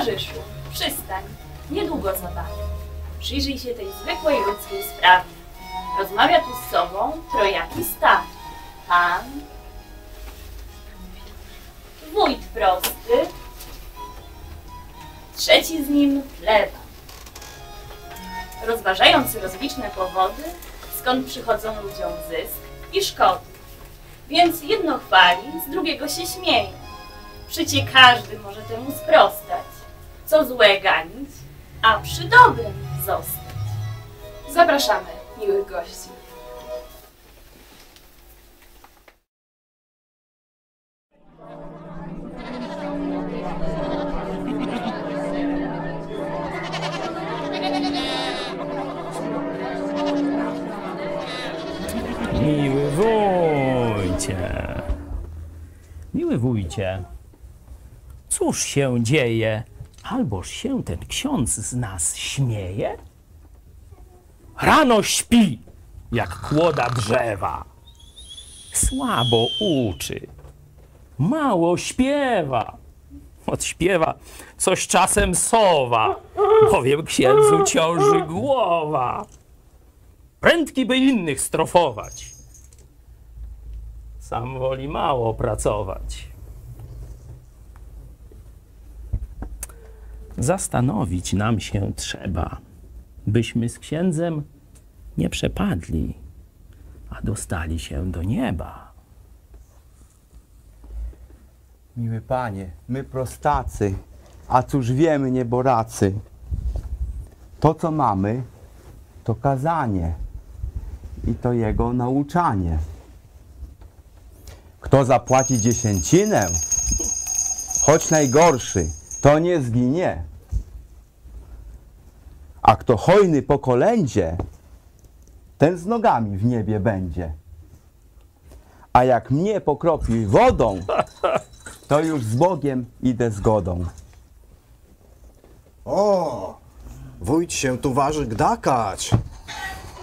Towarzyszu, przystań. Niedługo zabawy. Przyjrzyj się tej zwykłej ludzkiej sprawie. Rozmawia tu z sobą trojaki stan. Pan, wójt prosty, trzeci z nim lewa. Rozważając rozliczne powody, skąd przychodzą ludziom zysk i szkody. Więc jedno chwali, z drugiego się śmieje. Przycie każdy może temu sprostać. Co złe ganić, a przy dobrym zostać. Zapraszamy miłych gości. Miły wójcie. Miły wójcie. Cóż się dzieje? Alboż się ten ksiądz z nas śmieje? Rano śpi, jak kłoda drzewa. Słabo uczy, mało śpiewa. Odśpiewa coś czasem sowa, bowiem księdzu ciąży głowa. Prędki by innych strofować. Sam woli mało pracować. Zastanowić nam się trzeba, byśmy z księdzem nie przepadli, a dostali się do nieba. Miły panie, my prostacy, a cóż wiemy nieboracy. To co mamy, to kazanie i to jego nauczanie. Kto zapłaci dziesięcinę, choć najgorszy, to nie zginie. A kto hojny po kolędzie, ten z nogami w niebie będzie. A jak mnie pokropi wodą, to już z Bogiem idę zgodą. O, wójt się tu waży gdakać.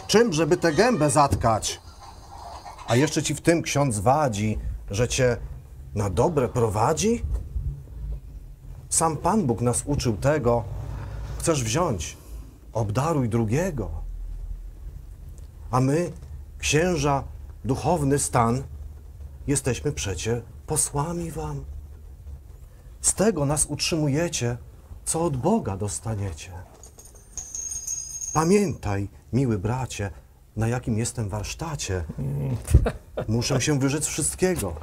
Czym, żeby tę gębę zatkać? A jeszcze ci w tym ksiądz wadzi, że cię na dobre prowadzi? Sam Pan Bóg nas uczył tego. Chcesz wziąć, obdaruj drugiego. A my, księża, duchowny stan, jesteśmy przecie posłami wam. Z tego nas utrzymujecie, co od Boga dostaniecie. Pamiętaj, miły bracie, na jakim jestem warsztacie. Muszę się wyrzec wszystkiego,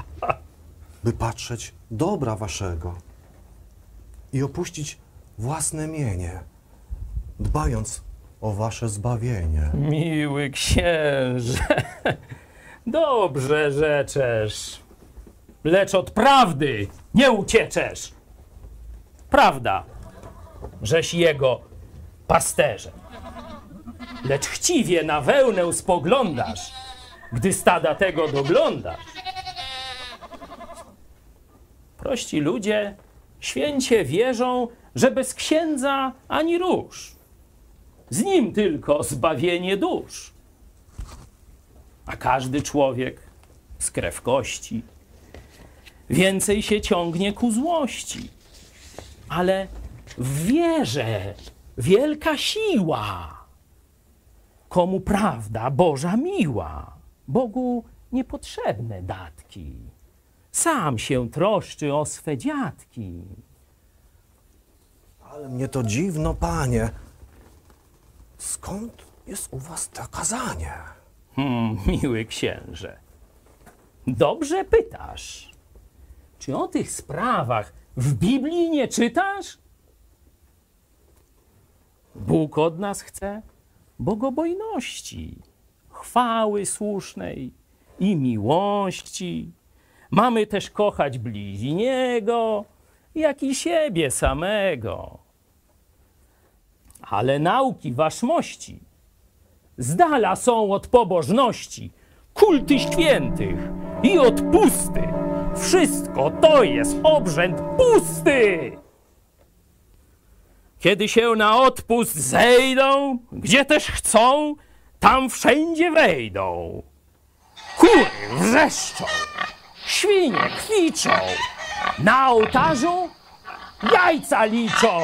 by patrzeć dobra waszego i opuścić własne mienie, dbając o wasze zbawienie. Miły księże, dobrze rzeczesz, lecz od prawdy nie ucieczesz. Prawda, żeś jego pasterzem, lecz chciwie na wełnę spoglądasz, gdy stada tego doglądasz. Prości ludzie święcie wierzą, że bez księdza ani róż. Z nim tylko zbawienie dusz. A każdy człowiek z krew kości więcej się ciągnie ku złości. Ale w wierze wielka siła. Komu prawda Boża miła, Bogu niepotrzebne datki. Sam się troszczy o swe dziatki. Ale mnie to dziwno, panie. Skąd jest u was to kazanie? Hmm, miły księże. Dobrze pytasz. Czy o tych sprawach w Biblii nie czytasz? Bóg od nas chce bogobojności, chwały słusznej i miłości. Mamy też kochać bliźniego, jak i siebie samego. Ale nauki waszmości z dala są od pobożności, kulty świętych i odpusty. Wszystko to jest obrzęd pusty. Kiedy się na odpust zejdą, gdzie też chcą, tam wszędzie wejdą. Kury wrzeszczą, świnie kwiczą, na ołtarzu jajca liczą.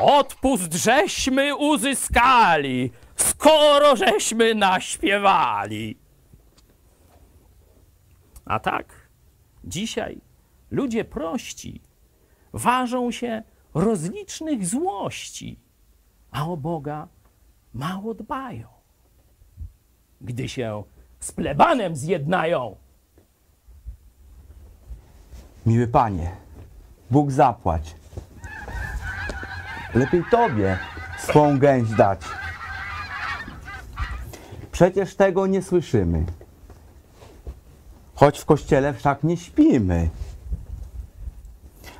Odpust żeśmy uzyskali, skoro żeśmy naśpiewali. A tak, dzisiaj ludzie prości ważą się rozlicznych złości, a o Boga mało dbają. Gdy się z plebanem zjednają, Miły panie, Bóg zapłać. Lepiej tobie swą gęś dać. Przecież tego nie słyszymy. Choć w kościele wszak nie śpimy.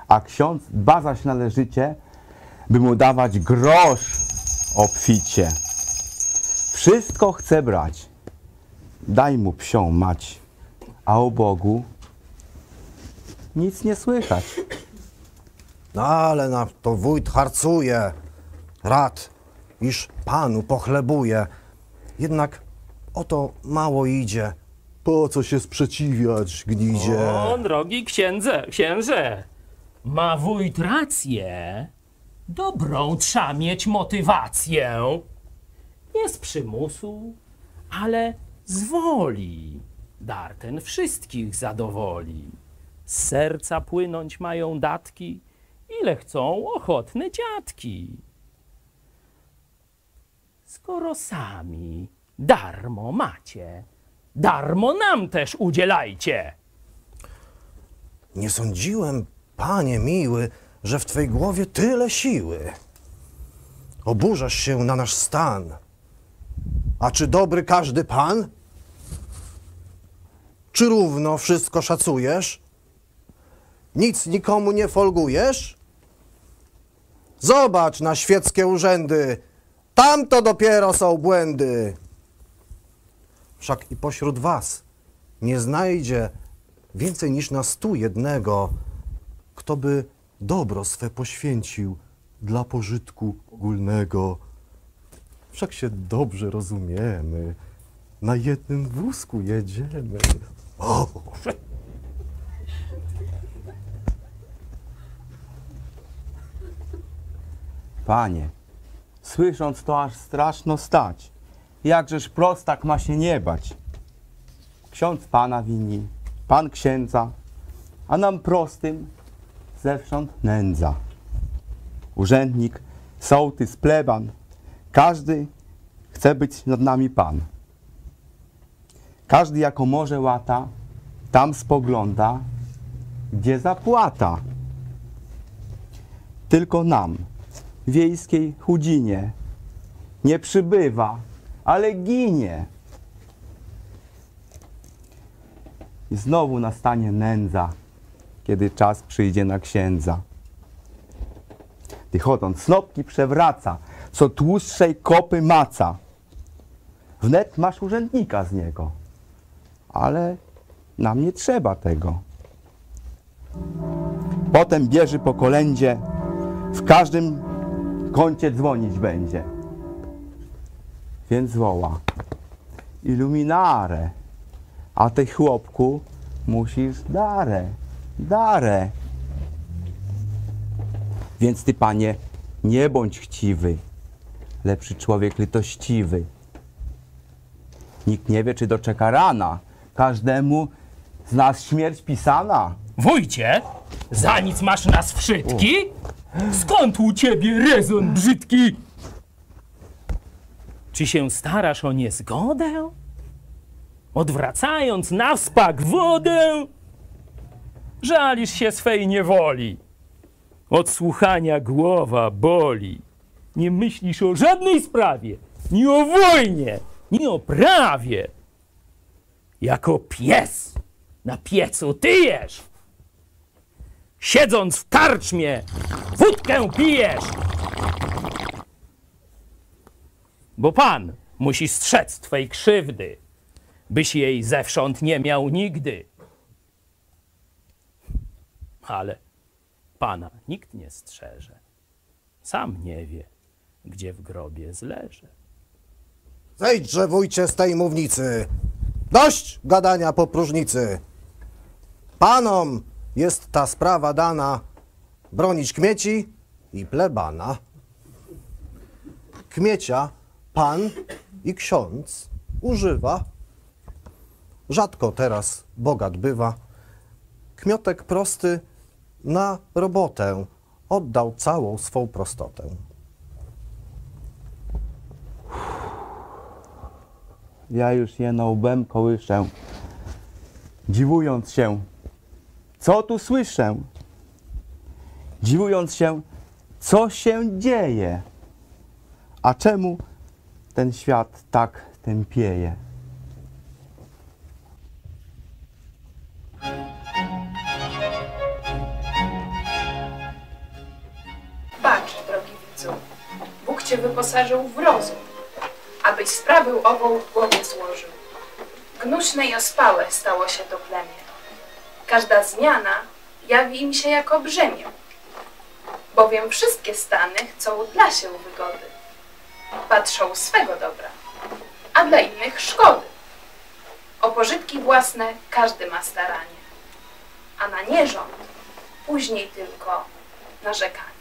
A ksiądz dba zaś należycie, by mu dawać grosz obficie. Wszystko chce brać. Daj mu psią mać, a o Bogu nic nie słychać. No ale na to wójt harcuje. Rad, iż panu pochlebuje. Jednak o to mało idzie. Po co się sprzeciwiać, gnidzie? O, drogi księdze, księże, ma wójt rację. Dobrą trza mieć motywację. Nie z przymusu, ale z woli. Dar ten wszystkich zadowoli. Z serca płynąć mają datki, ile chcą ochotne dziadki. Skoro sami darmo macie, darmo nam też udzielajcie. Nie sądziłem, panie miły, że w twej głowie tyle siły. Oburzasz się na nasz stan. A czy dobry każdy pan? Czy równo wszystko szacujesz? Nic nikomu nie folgujesz? Zobacz na świeckie urzędy, tam to dopiero są błędy. Wszak i pośród was nie znajdzie więcej niż na stu jednego, kto by dobro swe poświęcił dla pożytku ogólnego. Wszak się dobrze rozumiemy, na jednym wózku jedziemy. O! Panie, słysząc to aż straszno stać. Jakżeż prostak ma się nie bać. Ksiądz pana wini, pan księdza, a nam prostym zewsząd nędza. Urzędnik, sołtys, pleban, każdy chce być nad nami pan. Każdy jako może łata, tam spogląda, gdzie zapłata. Tylko nam, wiejskiej chudzinie, nie przybywa, ale ginie. I znowu nastanie nędza, kiedy czas przyjdzie na księdza. Ty chodząc, snopki przewraca, co tłustszej kopy maca. Wnet masz urzędnika z niego, ale nam nie trzeba tego. Potem bierze po kolędzie, w każdym kącie dzwonić będzie. Więc woła. Iluminare. A ty chłopku musisz darę, darę. Więc ty, panie, nie bądź chciwy. Lepszy człowiek litościwy. Nikt nie wie, czy doczeka rana. Każdemu z nas śmierć pisana. Wójcie, za nic masz nas wszytki? Skąd u ciebie rezon brzydki? Czy się starasz o niezgodę? Odwracając na wspak wodę, żalisz się swej niewoli. Od słuchania głowa boli. Nie myślisz o żadnej sprawie, ni o wojnie, ni o prawie. Jako pies na piecu ty jesz. Siedząc w karczmie, wódkę pijesz. Bo pan musi strzec twej krzywdy, byś jej zewsząd nie miał nigdy. Ale pana nikt nie strzeże. Sam nie wie, gdzie w grobie zleże. Zejdźże, wójcie, z tej mównicy. Dość gadania po próżnicy. Panom jest ta sprawa dana bronić kmieci i plebana. Kmiecia pan i ksiądz używa. Rzadko teraz bogat bywa. Kmiotek prosty na robotę oddał całą swą prostotę. Ja już jeno łbem kołyszę, dziwując się, co tu słyszę, dziwując się, co się dzieje, a czemu ten świat tak tępieje. Bacz, drogi widzu, Bóg cię wyposażył w rozum, abyś sprawę ową w głowie złożył. Gnuśne i ospałe stało się to plemię. Każda zmiana jawi im się jako brzemię, bowiem wszystkie stany chcą dla się wygody. Patrzą swego dobra, a dla innych szkody. O pożytki własne każdy ma staranie, a na nierząd później tylko narzekanie.